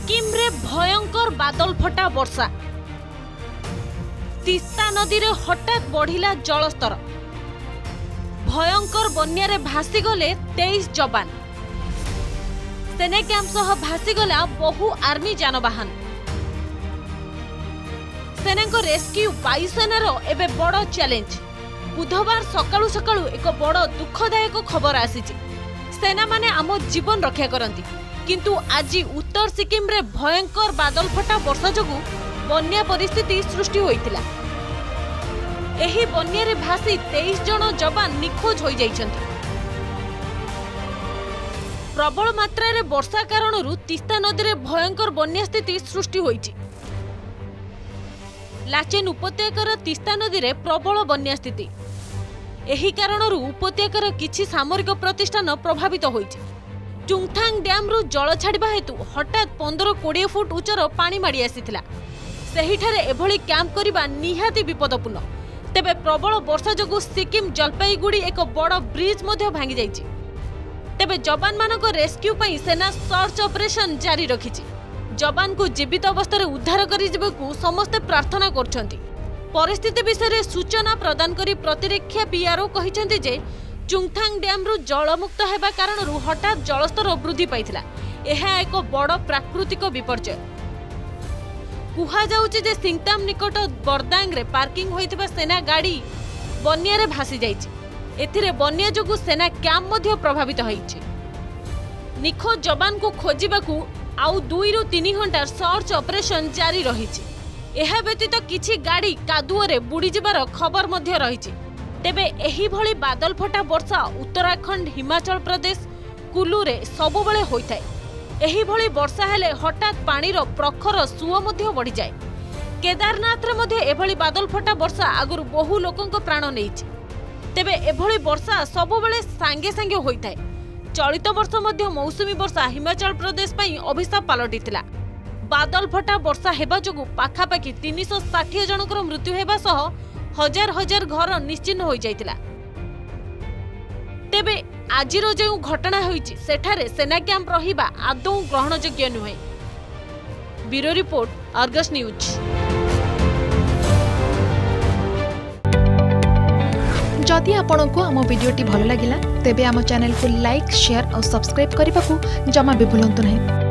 সিকিমরে ভয়ঙ্কর বাদল ফটা বর্ষা তিস্তা নদীরে হঠাৎ বড়িলা জলস্তর ভয়ঙ্কর বন্যারে ভাসিগলে তেইশ জবান সেনে ক্যাম্প সহ ভাসিগলা বহু আর্মি যানবাহন সেনাঙ্ক রেস্কিউ বায়ুসেনার এবে বড় চ্যালেঞ্জ বুধবার সকালু সকালু এক বড় দুঃখদায়ক খবর আসিছে সেনা মানে আম জীবন রক্ষা করতে কিন্তু আজি উত্তর সিকিমে ভয়ঙ্কর বাদল ফটা বর্ষা যোগ বন্যা পরিস্থিতি সৃষ্টি হয়েছিল এই বন্যার ভাসি তেইশ জন যবান নিখোজ হয়ে যাই প্রবল মাত্রার বর্ষা কারণ তিস্তা নদীরে ভয়ঙ্কর বন্যা স্থিতি সৃষ্টি হয়েছে লাচেন উপত্যকার তিস্তা নদীরে প্রবল বন্যা স্থিতি এই কারণ উপত্যকার কিছু সামরিক প্রতিষ্ঠান প্রভাবিত হয়েছে ଚୁଙ୍ଗଥାଙ୍ଗ ଡ୍ୟାମ୍ରୁ ଜଳ ଛାଡ଼ିବା ହେତୁ ହଠାତ୍ ପନ୍ଦର କୋଡ଼ିଏ ଫୁଟ ଉଚ୍ଚର ପାଣି ମାଡ଼ି ଆସିଥିଲା ସେହିଠାରେ ଏଭଳି କ୍ୟାମ୍ପ କରିବା ନିହାତି ବିପଦପୂର୍ଣ୍ଣ ତେବେ ପ୍ରବଳ ବର୍ଷା ଯୋଗୁଁ ସିକିମ୍ ଜଲପାଇଗୁଡ଼ି ଏକ ବଡ଼ ବ୍ରିଜ୍ ମଧ୍ୟ ଭାଙ୍ଗିଯାଇଛି ତେବେ ଯବାନମାନଙ୍କ ରେସ୍କ୍ୟୁ ପାଇଁ ସେନା ସର୍ଚ୍ଚ ଅପରେସନ୍ ଜାରି ରଖିଛି ଯବାନଙ୍କୁ ଜୀବିତ ଅବସ୍ଥାରେ ଉଦ୍ଧାର କରିଯିବାକୁ ସମସ୍ତେ ପ୍ରାର୍ଥନା କରୁଛନ୍ତି ପରିସ୍ଥିତି ବିଷୟରେ ସୂଚନା ପ୍ରଦାନ କରି ପ୍ରତିରକ୍ଷା ପିଆର୍ଓ କହିଛନ୍ତି ଯେ ଚୁଙ୍ଗଥାଙ୍ଗ ଡ୍ୟାମ୍ରୁ ଜଳମୁକ୍ତ ହେବା କାରଣରୁ ହଠାତ୍ ଜଳସ୍ତର ବୃଦ୍ଧି ପାଇଥିଲା ଏହା ଏକ ବଡ଼ ପ୍ରାକୃତିକ ବିପର୍ଯ୍ୟୟ କୁହାଯାଉଛି ଯେ ସିଂତାମ ନିକଟ ବରଦାଙ୍ଗରେ ପାର୍କିଂ ହୋଇଥିବା ସେନା ଗାଡ଼ି ବନ୍ୟାରେ ଭାସି ଯାଇଛି ଏଥିରେ ବନ୍ୟା ଯୋଗୁଁ ସେନା କ୍ୟାମ୍ପ ମଧ୍ୟ ପ୍ରଭାବିତ ହୋଇଛି ନିଖୋଜ ଯବାନଙ୍କୁ ଖୋଜିବାକୁ ଆଉ ଦୁଇରୁ ତିନି ଘଣ୍ଟା ସର୍ଚ୍ଚ ଅପରେସନ୍ ଜାରି ରହିଛି ଏହା ବ୍ୟତୀତ କିଛି ଗାଡ଼ି କାଦୁଅରେ ବୁଡ଼ିଯିବାର ଖବର ମଧ୍ୟ ରହିଛି ତେବେ ଏହିଭଳି ବାଦଲ ଫଟା ବର୍ଷା ଉତ୍ତରାଖଣ୍ଡ ହିମାଚଳ ପ୍ରଦେଶ କୁଲୁରେ ସବୁବେଳେ ହୋଇଥାଏ ଏହିଭଳି ବର୍ଷା ହେଲେ ହଠାତ୍ ପାଣିର ପ୍ରଖର ସୁଅ ମଧ୍ୟ ବଢ଼ିଯାଏ କେଦାରନାଥରେ ମଧ୍ୟ ଏଭଳି ବାଦଲ ଫଟା ବର୍ଷା ଆଗରୁ ବହୁ ଲୋକଙ୍କ ପ୍ରାଣ ନେଇଛି ତେବେ ଏଭଳି ବର୍ଷା ସବୁବେଳେ ସାଙ୍ଗେ ସାଙ୍ଗେ ହୋଇଥାଏ ଚଳିତ ବର୍ଷ ମଧ୍ୟ ମୌସୁମୀ ବର୍ଷା ହିମାଚଳ ପ୍ରଦେଶ ପାଇଁ ଅଭିଶାପ ପାଲଟିଥିଲା ବାଦଲ ଫଟା ବର୍ଷା ହେବା ଯୋଗୁଁ ପାଖାପାଖି ତିନିଶହ ଷାଠିଏ ଜଣଙ୍କର ମୃତ୍ୟୁ ହେବା ସହ হাজার হাজার ঘর নিশ্চিহ্ন হয়ে যাই তেবে আজির যে ঘটনা হয়েছে সেঠারে সেনা ক্যাম্প রহবা আদৌ গ্রহণযোগ্য নুহে ব্যুরো রিপোর্ট অর্গস নিউজ जदि आपण को आम भिडी भल लगा तेब आम चेल को लाइक सेयार और सब्सक्राइब करने को जमा